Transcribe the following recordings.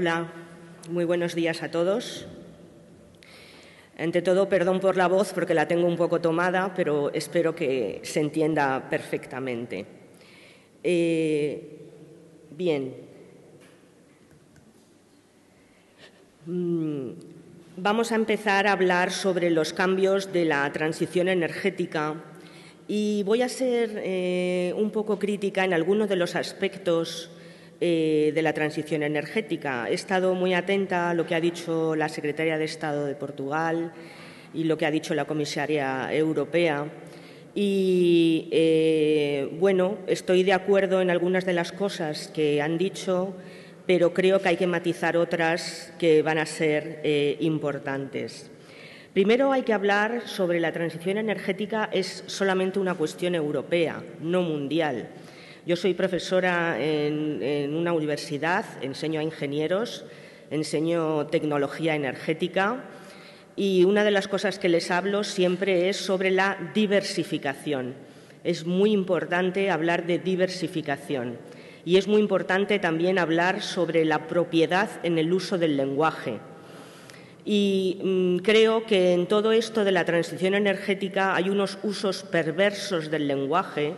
Hola, muy buenos días a todos. Ante todo, perdón por la voz porque la tengo un poco tomada, pero espero que se entienda perfectamente. Eh, bien. Mm, vamos a empezar a hablar sobre los cambios de la transición energética y voy a ser eh, un poco crítica en algunos de los aspectos eh, de la transición energética. He estado muy atenta a lo que ha dicho la secretaria de Estado de Portugal y lo que ha dicho la comisaria europea. Y eh, bueno, estoy de acuerdo en algunas de las cosas que han dicho, pero creo que hay que matizar otras que van a ser eh, importantes. Primero hay que hablar sobre la transición energética es solamente una cuestión europea, no mundial. Yo soy profesora en, una universidad, enseño a ingenieros, enseño tecnología energética y una de las cosas que les hablo siempre es sobre la diversificación. Es muy importante hablar de diversificación y es muy importante también hablar sobre la propiedad en el uso del lenguaje. Y mm, creo que en todo esto de la transición energética hay unos usos perversos del lenguaje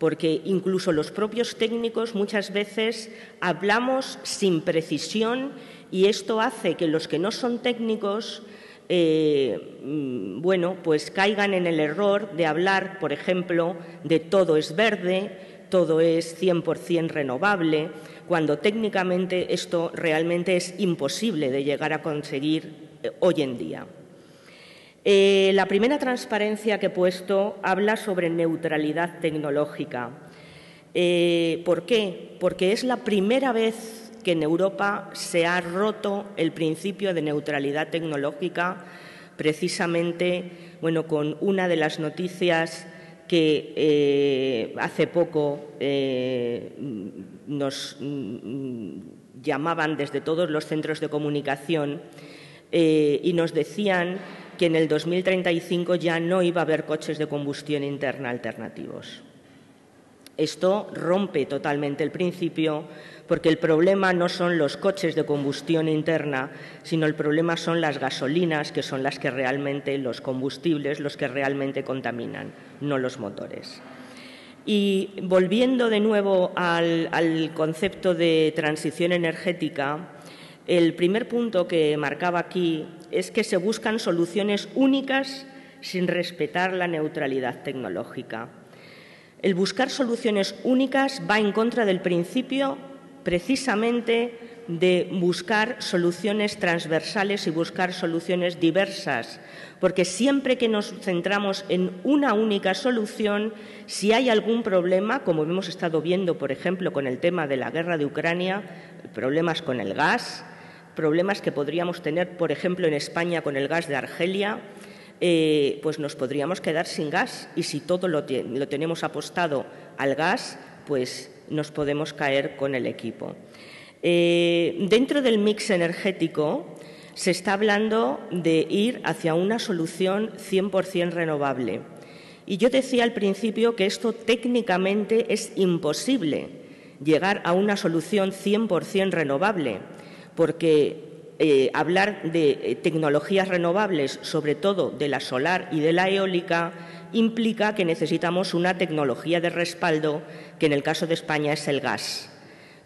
porque incluso los propios técnicos muchas veces hablamos sin precisión y esto hace que los que no son técnicos eh, mm, bueno, pues caigan en el error de hablar, por ejemplo, de todo es verde, todo es 100% renovable, cuando técnicamente esto realmente es imposible de llegar a conseguir eh, hoy en día. Eh, la primera transparencia que he puesto habla sobre neutralidad tecnológica. Eh, ¿Por qué? Porque es la primera vez que en Europa se ha roto el principio de neutralidad tecnológica, precisamente bueno, con una de las noticias que eh, hace poco nos mm, llamaban desde todos los centros de comunicación y nos decían que en el 2035 ya no iba a haber coches de combustión interna alternativos. Esto rompe totalmente el principio porque el problema no son los coches de combustión interna, sino el problema son las gasolinas, que son las que realmente, los combustibles, los que realmente contaminan, no los motores. Y volviendo de nuevo al, al concepto de transición energética, el primer punto que marcaba aquí es que se buscan soluciones únicas sin respetar la neutralidad tecnológica. El buscar soluciones únicas va en contra del principio precisamente de buscar soluciones transversales y buscar soluciones diversas, porque siempre que nos centramos en una única solución, si hay algún problema, como hemos estado viendo, por ejemplo, con el tema de la guerra de Ucrania, problemas con el gas, problemas que podríamos tener, por ejemplo, en España con el gas de Argelia, eh, pues nos podríamos quedar sin gas. Y si todo lo, tenemos apostado al gas, pues nos podemos caer con el equipo. Eh, dentro del mix energético se está hablando de ir hacia una solución 100% renovable. Y yo decía al principio que esto técnicamente es imposible, llegar a una solución 100% renovable porque eh, hablar de eh, tecnologías renovables, sobre todo de la solar y de la eólica, implica que necesitamos una tecnología de respaldo, que en el caso de España es el gas.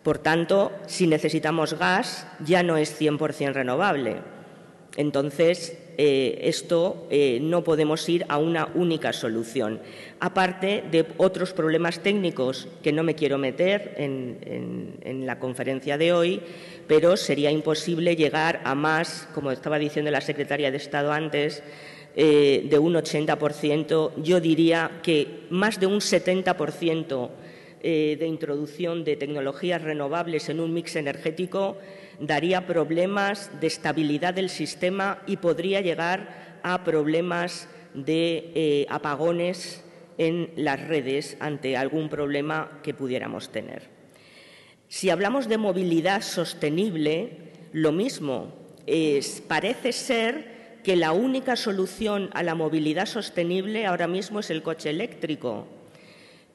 Por tanto, si necesitamos gas, ya no es 100% renovable. Entonces, eh, esto no podemos ir a una única solución, aparte de otros problemas técnicos que no me quiero meter en la conferencia de hoy, pero sería imposible llegar a más, como estaba diciendo la secretaria de Estado antes, eh, de un 80%. Yo diría que más de un 70% eh, de introducción de tecnologías renovables en un mix energético daría problemas de estabilidad del sistema y podría llegar a problemas de eh, apagones en las redes ante algún problema que pudiéramos tener. Si hablamos de movilidad sostenible, lo mismo. parece ser que la única solución a la movilidad sostenible ahora mismo es el coche eléctrico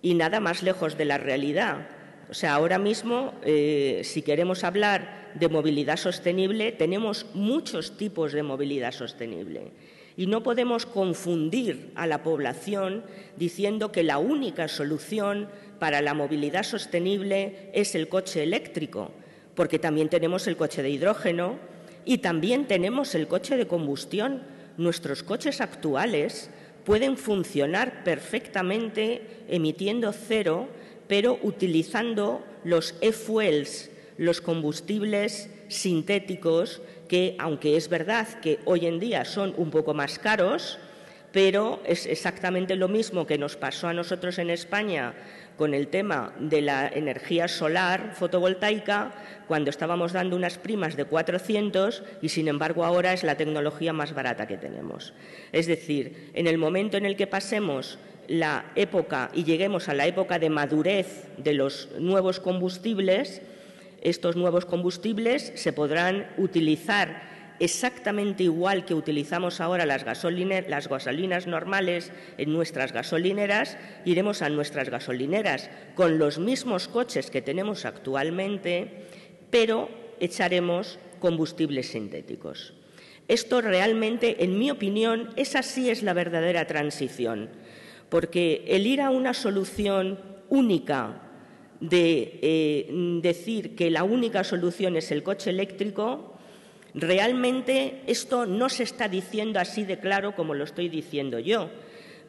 y nada más lejos de la realidad. O sea, ahora mismo, eh, si queremos hablar de movilidad sostenible, tenemos muchos tipos de movilidad sostenible. Y no podemos confundir a la población diciendo que la única solución para la movilidad sostenible es el coche eléctrico, porque también tenemos el coche de hidrógeno y también tenemos el coche de combustión. Nuestros coches actuales pueden funcionar perfectamente emitiendo cero pero utilizando los e-fuels, los combustibles sintéticos, que aunque es verdad que hoy en día son un poco más caros, pero es exactamente lo mismo que nos pasó a nosotros en España con el tema de la energía solar fotovoltaica, cuando estábamos dando unas primas de 400 y, sin embargo, ahora es la tecnología más barata que tenemos. Es decir, en el momento en el que pasemos la época y lleguemos a la época de madurez de los nuevos combustibles, estos nuevos combustibles se podrán utilizar exactamente igual que utilizamos ahora las, las gasolinas normales en nuestras gasolineras, iremos a nuestras gasolineras con los mismos coches que tenemos actualmente, pero echaremos combustibles sintéticos. Esto realmente, en mi opinión, esa sí es la verdadera transición porque el ir a una solución única de eh, decir que la única solución es el coche eléctrico, realmente esto no se está diciendo así de claro como lo estoy diciendo yo,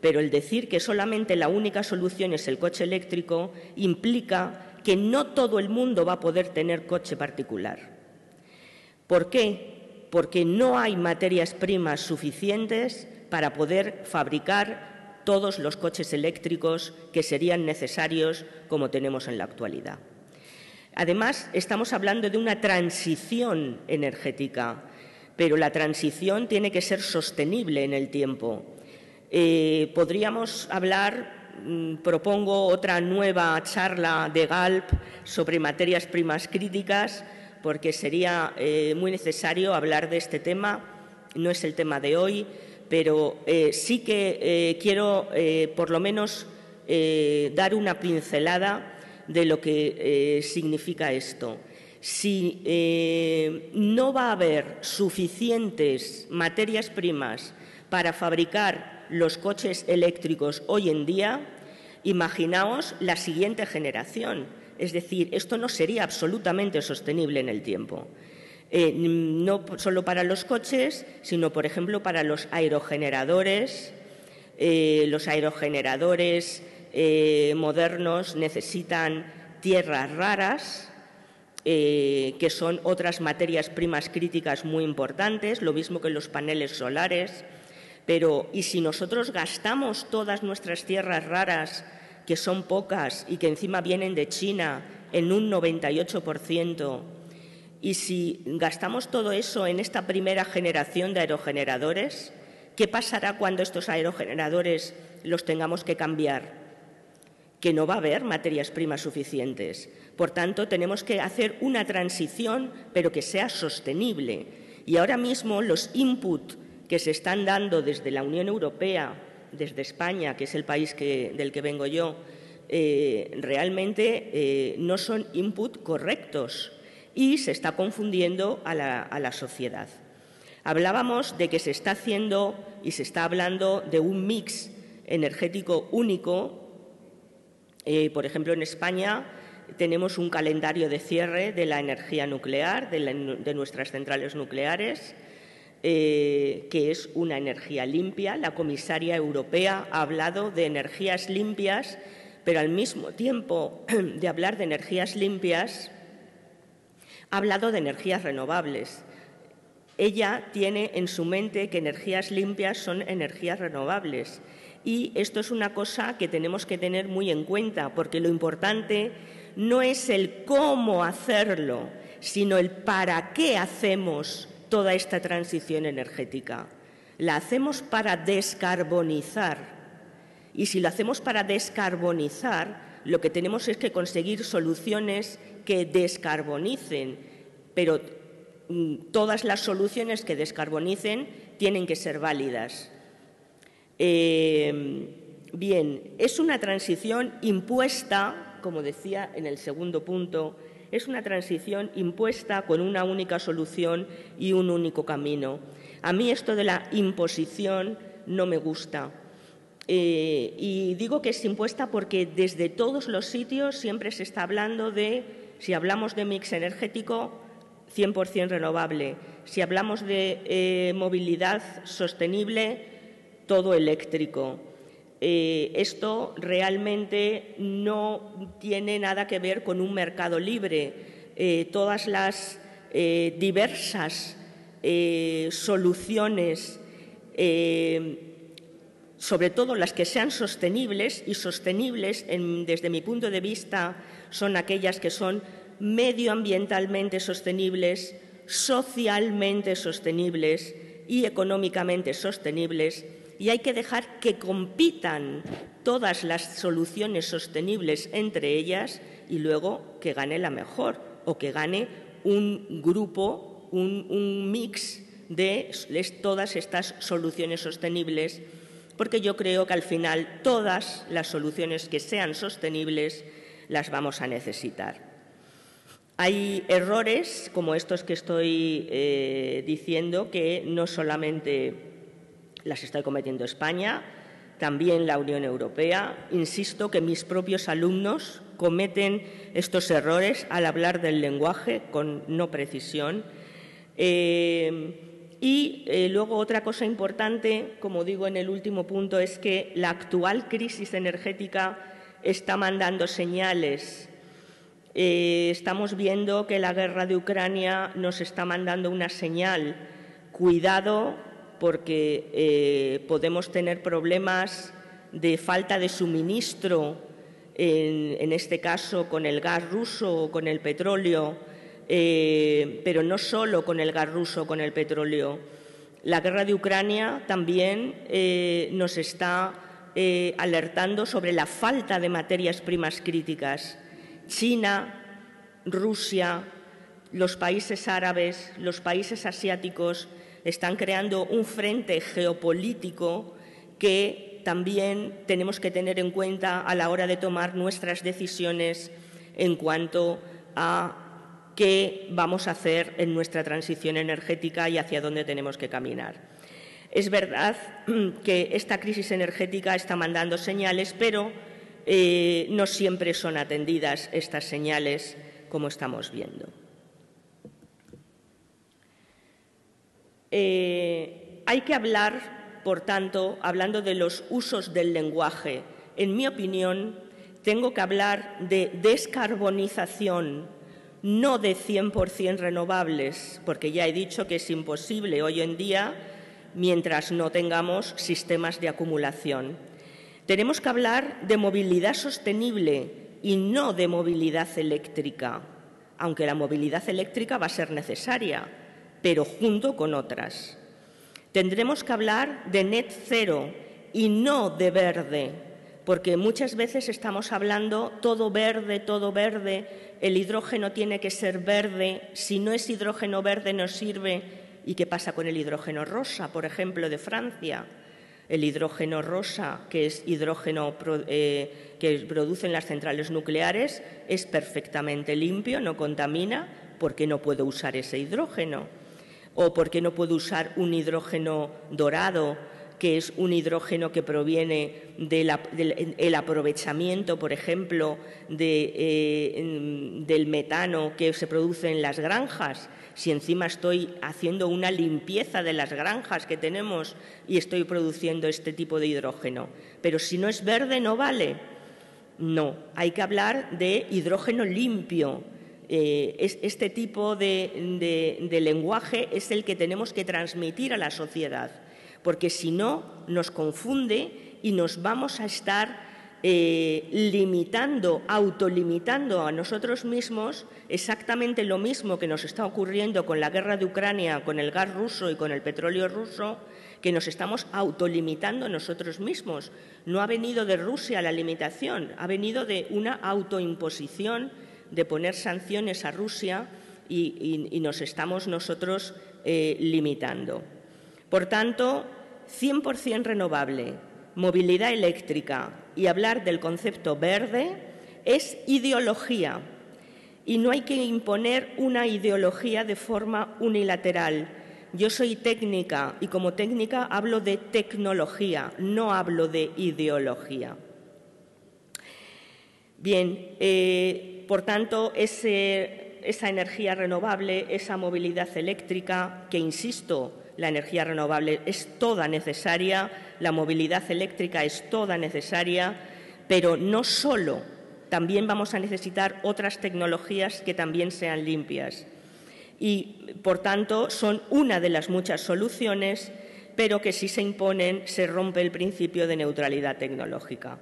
pero el decir que solamente la única solución es el coche eléctrico implica que no todo el mundo va a poder tener coche particular. ¿Por qué? Porque no hay materias primas suficientes para poder fabricar todos los coches eléctricos que serían necesarios como tenemos en la actualidad. Además, estamos hablando de una transición energética, pero la transición tiene que ser sostenible en el tiempo. Eh, podríamos hablar, mm, propongo otra nueva charla de GALP sobre materias primas críticas, porque sería eh, muy necesario hablar de este tema. No es el tema de hoy, pero eh, sí que eh, quiero eh, por lo menos dar una pincelada de lo que significa esto. Si no va a haber suficientes materias primas para fabricar los coches eléctricos hoy en día, imaginaos la siguiente generación. Es decir, esto no sería absolutamente sostenible en el tiempo. Eh, no solo para los coches, sino, por ejemplo, para los aerogeneradores. Eh, los aerogeneradores eh, modernos necesitan tierras raras, que son otras materias primas críticas muy importantes, lo mismo que los paneles solares. Pero, ¿y si nosotros gastamos todas nuestras tierras raras, que son pocas y que encima vienen de China, en un 98%? Y si gastamos todo eso en esta primera generación de aerogeneradores, ¿qué pasará cuando estos aerogeneradores los tengamos que cambiar? Que no va a haber materias primas suficientes. Por tanto, tenemos que hacer una transición, pero que sea sostenible. Y ahora mismo los inputs que se están dando desde la Unión Europea, desde España, que es el país del que vengo yo, eh, realmente eh, no son inputs correctos y se está confundiendo a la, sociedad. Hablábamos de que se está haciendo y se está hablando de un mix energético único. Eh, por ejemplo, en España tenemos un calendario de cierre de la energía nuclear, de, nuestras centrales nucleares, eh, que es una energía limpia. La comisaria europea ha hablado de energías limpias, pero al mismo tiempo de hablar de energías limpias, ha hablado de energías renovables. Ella tiene en su mente que energías limpias son energías renovables. Y esto es una cosa que tenemos que tener muy en cuenta, porque lo importante no es el cómo hacerlo, sino el para qué hacemos toda esta transición energética. La hacemos para descarbonizar. Y si lo hacemos para descarbonizar, lo que tenemos es que conseguir soluciones que descarbonicen, pero mm, todas las soluciones que descarbonicen tienen que ser válidas. Eh, bien, es una transición impuesta como decía en el segundo punto, es una transición impuesta con una única solución y un único camino. A mí esto de la imposición no me gusta. Eh, y digo que es impuesta porque desde todos los sitios siempre se está hablando de, si hablamos de mix energético, 100% renovable. Si hablamos de eh, movilidad sostenible, todo eléctrico. Eh, esto realmente no tiene nada que ver con un mercado libre. Todas las diversas soluciones, sobre todo las que sean sostenibles, y sostenibles desde mi punto de vista son aquellas que son medioambientalmente sostenibles, socialmente sostenibles y económicamente sostenibles, y hay que dejar que compitan todas las soluciones sostenibles entre ellas y luego que gane la mejor o que gane un grupo, un, mix de todas estas soluciones sostenibles, porque yo creo que al final todas las soluciones que sean sostenibles las vamos a necesitar. Hay errores como estos que estoy eh, diciendo que no solamente las está cometiendo España, también la Unión Europea. Insisto que mis propios alumnos cometen estos errores al hablar del lenguaje con no precisión. Eh, y eh, luego otra cosa importante, como digo en el último punto, es que la actual crisis energética está mandando señales. Eh, estamos viendo que la guerra de Ucrania nos está mandando una señal. Cuidado porque eh, podemos tener problemas de falta de suministro, en, este caso con el gas ruso o con el petróleo, eh, pero no solo con el gas ruso con el petróleo. La guerra de Ucrania también eh, nos está alertando sobre la falta de materias primas críticas. China, Rusia, los países árabes, los países asiáticos están creando un frente geopolítico que también tenemos que tener en cuenta a la hora de tomar nuestras decisiones en cuanto a qué vamos a hacer en nuestra transición energética y hacia dónde tenemos que caminar. Es verdad que esta crisis energética está mandando señales, pero eh, no siempre son atendidas estas señales como estamos viendo. Eh, hay que hablar, por tanto, hablando de los usos del lenguaje, en mi opinión, tengo que hablar de descarbonización, no de 100% renovables, porque ya he dicho que es imposible hoy en día mientras no tengamos sistemas de acumulación. Tenemos que hablar de movilidad sostenible y no de movilidad eléctrica, aunque la movilidad eléctrica va a ser necesaria, pero junto con otras. Tendremos que hablar de net cero y no de verde, porque muchas veces estamos hablando todo verde, todo verde, el hidrógeno tiene que ser verde, si no es hidrógeno verde no sirve. ¿Y qué pasa con el hidrógeno rosa, por ejemplo, de Francia? El hidrógeno rosa, que es hidrógeno eh, que producen las centrales nucleares, es perfectamente limpio, no contamina, porque no puedo usar ese hidrógeno o por qué no puedo usar un hidrógeno dorado que es un hidrógeno que proviene del aprovechamiento, por ejemplo, eh, del metano que se produce en las granjas. Si encima estoy haciendo una limpieza de las granjas que tenemos y estoy produciendo este tipo de hidrógeno. Pero si no es verde, no vale. No, hay que hablar de hidrógeno limpio, eh, este tipo de, lenguaje es el que tenemos que transmitir a la sociedad, porque si no nos confunde y nos vamos a estar eh, limitando, autolimitando a nosotros mismos exactamente lo mismo que nos está ocurriendo con la guerra de Ucrania, con el gas ruso y con el petróleo ruso, que nos estamos autolimitando nosotros mismos. No ha venido de Rusia la limitación, ha venido de una autoimposición de poner sanciones a Rusia y, nos estamos nosotros eh, limitando. Por tanto, 100% renovable, movilidad eléctrica y hablar del concepto verde es ideología y no hay que imponer una ideología de forma unilateral. Yo soy técnica y como técnica hablo de tecnología, no hablo de ideología. Bien, eh, por tanto, esa energía renovable, esa movilidad eléctrica, que insisto, la energía renovable es toda necesaria, la movilidad eléctrica es toda necesaria, pero no solo, también vamos a necesitar otras tecnologías que también sean limpias. Y, por tanto, son una de las muchas soluciones, pero que si se imponen se rompe el principio de neutralidad tecnológica.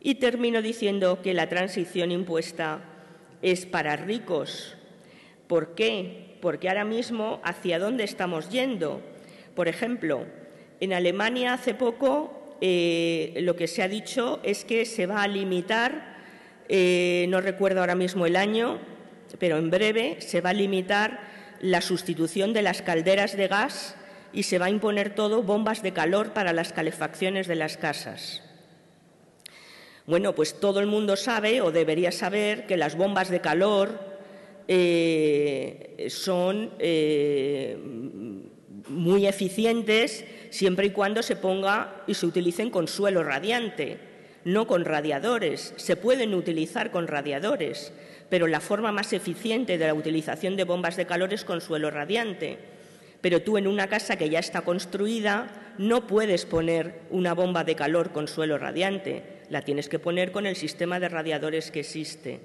Y termino diciendo que la transición impuesta es para ricos. ¿Por qué? Porque ahora mismo, ¿hacia dónde estamos yendo? Por ejemplo, en Alemania hace poco eh, lo que se ha dicho es que se va a limitar, eh, no recuerdo ahora mismo el año, pero en breve se va a limitar la sustitución de las calderas de gas y se va a imponer todo bombas de calor para las calefacciones de las casas. Bueno, pues todo el mundo sabe o debería saber que las bombas de calor eh, son muy eficientes siempre y cuando se ponga y se utilicen con suelo radiante, no con radiadores. Se pueden utilizar con radiadores, pero la forma más eficiente de la utilización de bombas de calor es con suelo radiante. Pero tú en una casa que ya está construida no puedes poner una bomba de calor con suelo radiante, la tienes que poner con el sistema de radiadores que existe.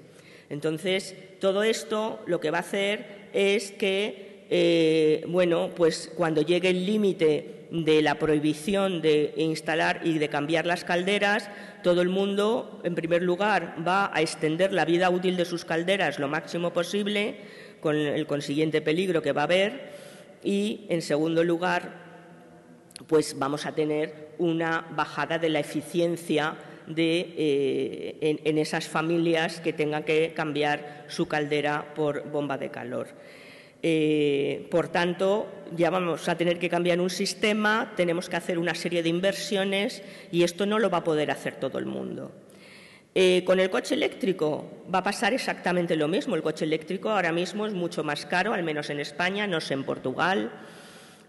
Entonces, todo esto lo que va a hacer es que eh, bueno, pues cuando llegue el límite de la prohibición de instalar y de cambiar las calderas, todo el mundo, en primer lugar, va a extender la vida útil de sus calderas lo máximo posible, con el consiguiente peligro que va a haber, y, en segundo lugar, pues vamos a tener una bajada de la eficiencia de, eh, en esas familias que tengan que cambiar su caldera por bomba de calor. Eh, por tanto, ya vamos a tener que cambiar un sistema, tenemos que hacer una serie de inversiones y esto no lo va a poder hacer todo el mundo. Eh, con el coche eléctrico va a pasar exactamente lo mismo. El coche eléctrico ahora mismo es mucho más caro, al menos en España, no sé en Portugal,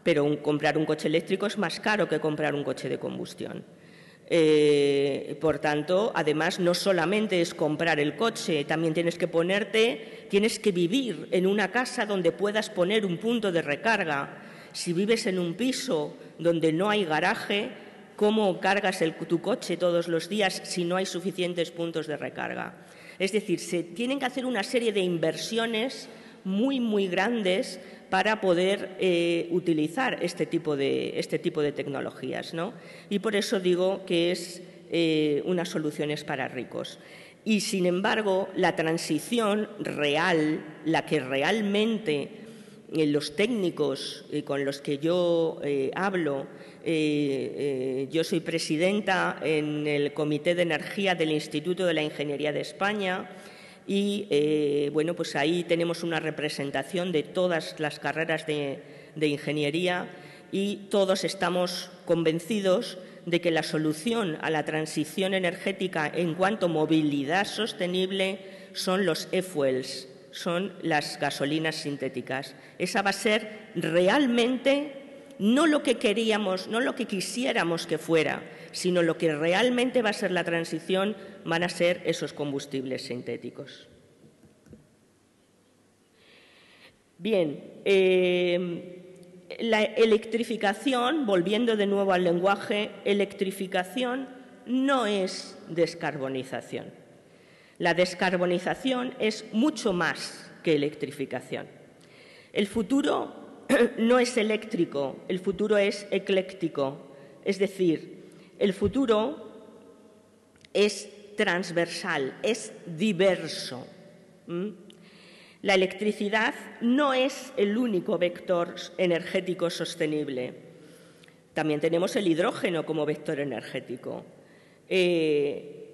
pero comprar un coche eléctrico es más caro que comprar un coche de combustión. Eh, por tanto, además, no solamente es comprar el coche, también tienes que ponerte, tienes que vivir en una casa donde puedas poner un punto de recarga. Si vives en un piso donde no hay garaje, ¿cómo cargas tu coche todos los días si no hay suficientes puntos de recarga? Es decir, se tienen que hacer una serie de inversiones muy, muy grandes para poder eh, utilizar este tipo de, este tipo de tecnologías. ¿no? Y por eso digo que es eh, unas soluciones para ricos. Y, sin embargo, la transición real, la que realmente eh, los técnicos con los que yo hablo, yo soy presidenta en el Comité de Energía del Instituto de la Ingeniería de España, y eh, bueno, pues ahí tenemos una representación de todas las carreras de, ingeniería y todos estamos convencidos de que la solución a la transición energética en cuanto a movilidad sostenible son los e-fuels, son las gasolinas sintéticas. Esa va a ser realmente no lo que queríamos, no lo que quisiéramos que fuera, sino lo que realmente va a ser la transición van a ser esos combustibles sintéticos. Bien, eh, la electrificación, volviendo de nuevo al lenguaje, electrificación no es descarbonización. La descarbonización es mucho más que electrificación. El futuro no es eléctrico, el futuro es ecléctico, es decir, el futuro es transversal, es diverso. La electricidad no es el único vector energético sostenible. También tenemos el hidrógeno como vector energético. Eh,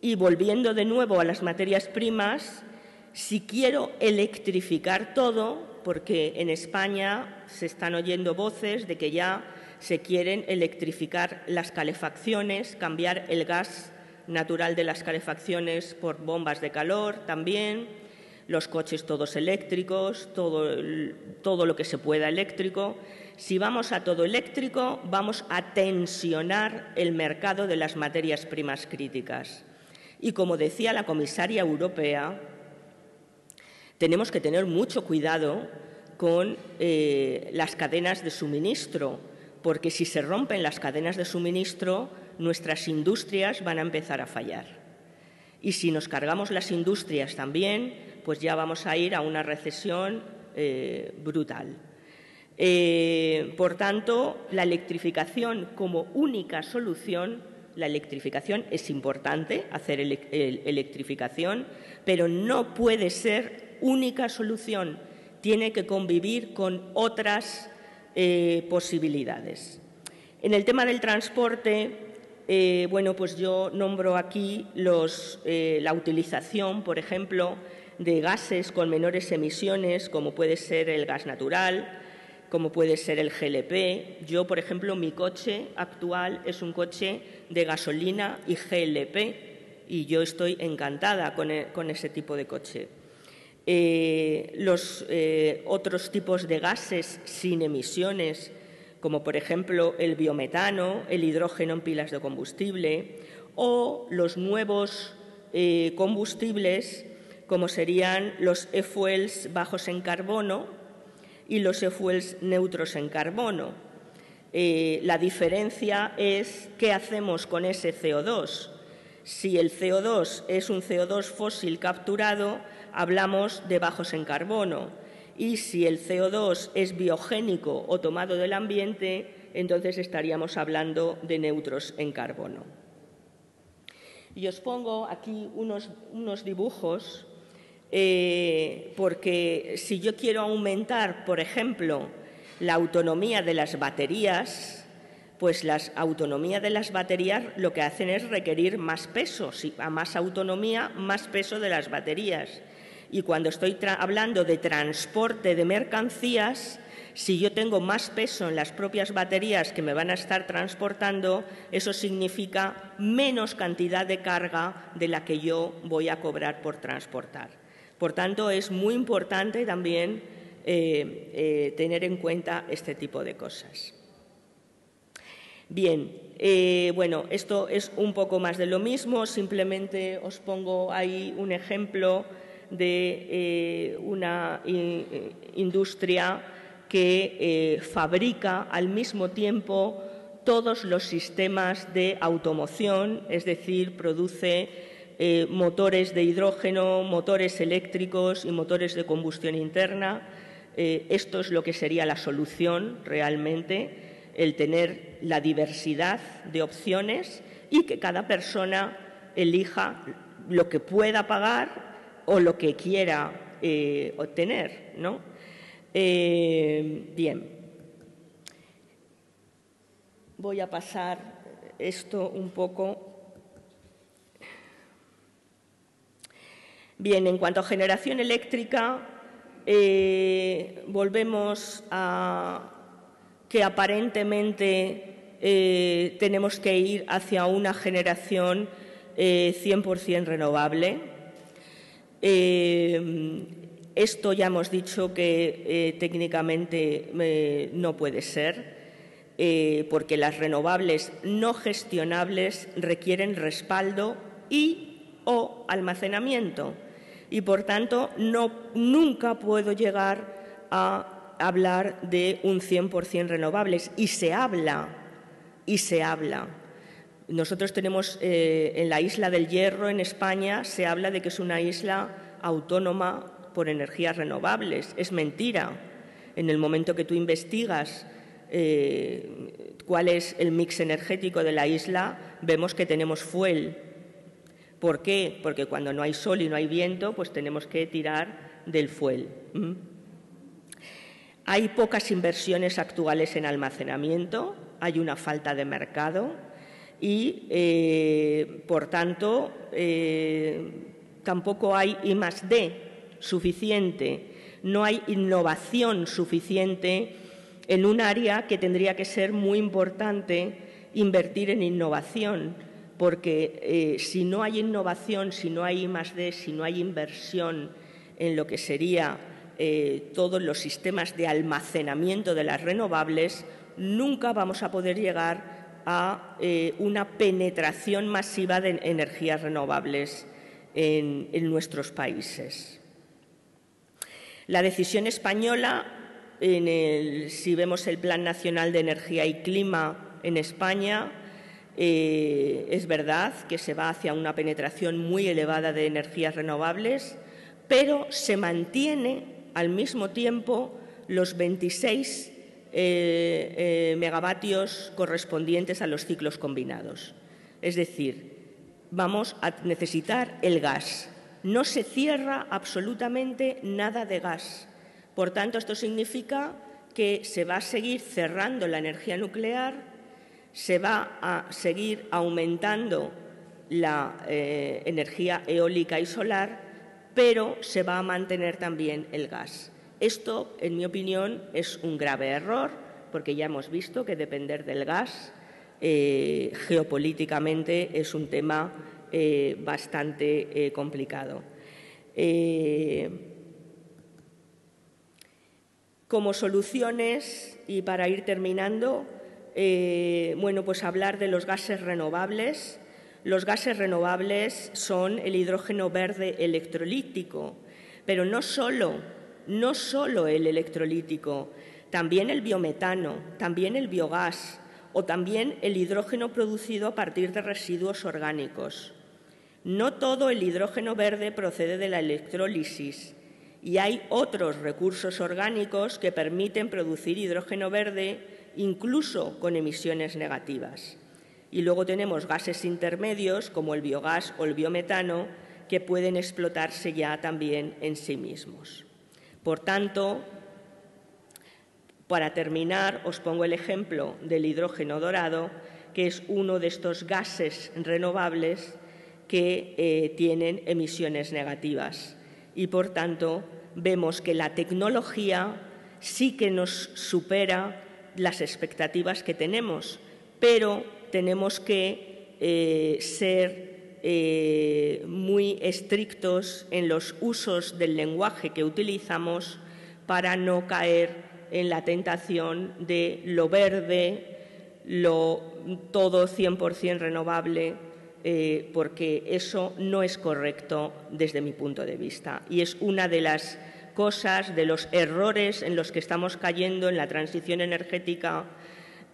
y volviendo de nuevo a las materias primas, si quiero electrificar todo, porque en España se están oyendo voces de que ya se quieren electrificar las calefacciones, cambiar el gas natural de las calefacciones por bombas de calor también, los coches todos eléctricos, todo, todo lo que se pueda eléctrico. Si vamos a todo eléctrico, vamos a tensionar el mercado de las materias primas críticas. Y como decía la comisaria europea, tenemos que tener mucho cuidado con eh, las cadenas de suministro, porque si se rompen las cadenas de suministro, nuestras industrias van a empezar a fallar. Y si nos cargamos las industrias también, pues ya vamos a ir a una recesión eh, brutal. Eh, por tanto, la electrificación como única solución, la electrificación es importante, hacer electrificación, pero no puede ser única solución, tiene que convivir con otras eh, posibilidades. En el tema del transporte, eh, bueno, pues yo nombro aquí eh, la utilización, por ejemplo, de gases con menores emisiones, como puede ser el gas natural, como puede ser el GLP. Yo, por ejemplo, mi coche actual es un coche de gasolina y GLP y yo estoy encantada con, e, ese tipo de coche. Eh, los eh, otros tipos de gases sin emisiones, como por ejemplo el biometano, el hidrógeno en pilas de combustible, o los nuevos eh, combustibles, como serían los e-fuels bajos en carbono y los e-fuels neutros en carbono. la diferencia es qué hacemos con ese CO2. Si el CO2 es un CO2 fósil capturado, hablamos de bajos en carbono. Y si el CO2 es biogénico o tomado del ambiente, entonces estaríamos hablando de neutros en carbono. Y os pongo aquí unos, dibujos eh, porque si yo quiero aumentar, por ejemplo, la autonomía de las baterías, pues la autonomía de las baterías lo que hacen es requerir más peso. A más autonomía, más peso de las baterías. Y cuando estoy hablando de transporte de mercancías, si yo tengo más peso en las propias baterías que me van a estar transportando, eso significa menos cantidad de carga de la que yo voy a cobrar por transportar. Por tanto, es muy importante también eh, eh, tener en cuenta este tipo de cosas. Bien, eh, bueno, esto es un poco más de lo mismo, simplemente os pongo ahí un ejemplo de eh, una eh, industria que eh, fabrica al mismo tiempo todos los sistemas de automoción, es decir, produce motores de hidrógeno, motores eléctricos y motores de combustión interna. esto es lo que sería la solución realmente, el tener la diversidad de opciones y que cada persona elija lo que pueda pagar o lo que quiera eh, obtener, ¿no? Eh, bien. Voy a pasar esto un poco. Bien, en cuanto a generación eléctrica, eh, volvemos a que aparentemente tenemos que ir hacia una generación 100% renovable eh, esto ya hemos dicho que eh, técnicamente eh, no puede ser, porque las renovables no gestionables requieren respaldo y o almacenamiento. Y por tanto, nunca puedo llegar a hablar de un 100% renovables. Y se habla, y se habla. Nosotros tenemos eh, en la isla del Hierro, en España, se habla de que es una isla autónoma por energías renovables. Es mentira. En el momento que tú investigas eh, cuál es el mix energético de la isla, vemos que tenemos fuel. ¿Por qué? Porque cuando no hay sol y no hay viento, pues tenemos que tirar del fuel. Hay pocas inversiones actuales en almacenamiento, hay una falta de mercado y, eh, por tanto, eh, tampoco hay I más D suficiente, no hay innovación suficiente en un área que tendría que ser muy importante invertir en innovación, porque eh, si no hay innovación, si no hay más de, si no hay inversión en lo que sería todos los sistemas de almacenamiento de las renovables, nunca vamos a poder llegar a eh, una penetración masiva de energías renovables en, nuestros países. La decisión española, si vemos el Plan Nacional de Energía y Clima en España, eh, es verdad que se va hacia una penetración muy elevada de energías renovables, pero se mantiene al mismo tiempo los 26 eh, eh, megavatios correspondientes a los ciclos combinados. Es decir, vamos a necesitar el gas. No se cierra absolutamente nada de gas. Por tanto, esto significa que se va a seguir cerrando la energía nuclear se va a seguir aumentando la eh, energía eólica y solar, pero se va a mantener también el gas. Esto, en mi opinión, es un grave error, porque ya hemos visto que depender del gas eh, geopolíticamente es un tema eh, bastante complicado. como soluciones, y para ir terminando, eh, bueno, pues hablar de los gases renovables. Los gases renovables son el hidrógeno verde electrolítico, pero no solo, no solo el electrolítico, también el biometano, también el biogás o también el hidrógeno producido a partir de residuos orgánicos. No todo el hidrógeno verde procede de la electrólisis y hay otros recursos orgánicos que permiten producir hidrógeno verde incluso con emisiones negativas. Y luego tenemos gases intermedios como el biogás o el biometano que pueden explotarse ya también en sí mismos. Por tanto, para terminar, os pongo el ejemplo del hidrógeno dorado, que es uno de estos gases renovables que eh, tienen emisiones negativas. Y, por tanto, vemos que la tecnología sí que nos supera las expectativas que tenemos, pero tenemos que eh, ser eh, muy estrictos en los usos del lenguaje que utilizamos para no caer en la tentación de lo verde, lo todo 100% renovable, eh, porque eso no es correcto desde mi punto de vista. Y es una de las cosas, de los errores en los que estamos cayendo en la transición energética.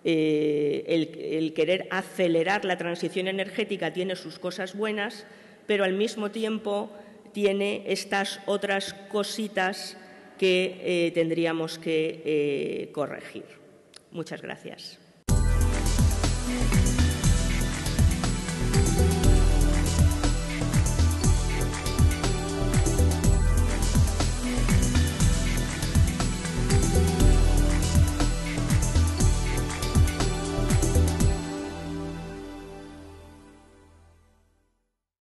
Eh, el, querer acelerar la transición energética tiene sus cosas buenas, pero al mismo tiempo tiene estas otras cositas que eh, tendríamos que eh, corregir. Muchas gracias.